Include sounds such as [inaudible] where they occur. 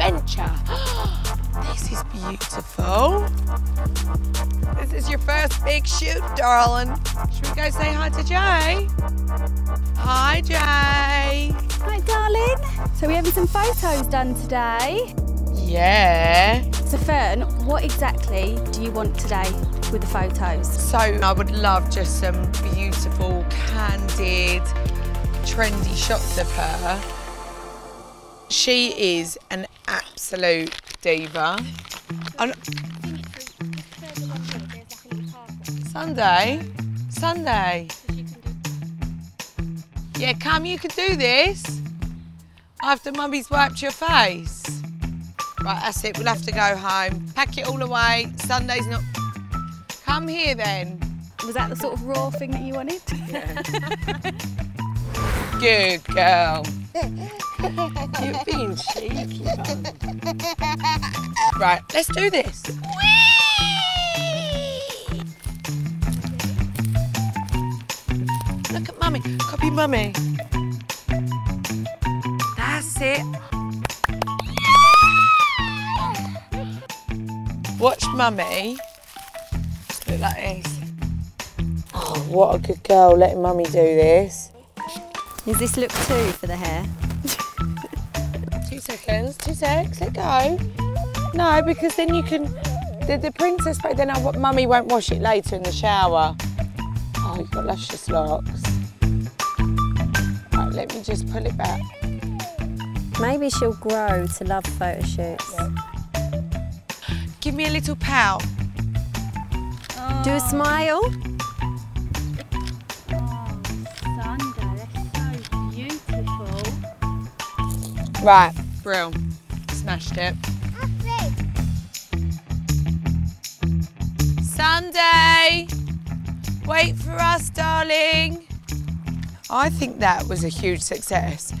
adventure. [gasps] this is beautiful. This is your first big shoot, darling. Should we go say hi to Jay? Hi, Jay. Hi, darling. So we're having some photos done today. Yeah. So Ferne, what exactly do you want today with the photos? So I would love just some beautiful, candid, trendy shots of her. She is an absolute diva. And Sunday, Sunday. Yeah, come, you can do this. After mummy's wiped your face. Right, that's it, we'll have to go home. Pack it all away. Sunday's not. Come here then. Was that the sort of raw thing that you wanted? [laughs] Good girl. [laughs] You're being cheeky, Mum. Right, let's do this. Look at mummy. Copy mummy. That's it. Watch mummy. Look like this. Oh, what a good girl letting mummy do this. Is this look two for the hair? Two seconds, two secs, let go. No, because then you can, the, the princess, but then I, mummy won't wash it later in the shower. Oh, you've got luscious locks. Right, let me just pull it back. Maybe she'll grow to love photo shoots. Give me a little pout. Do a oh. smile. Right, Smashed it. Sunday! Wait for us, darling. I think that was a huge success.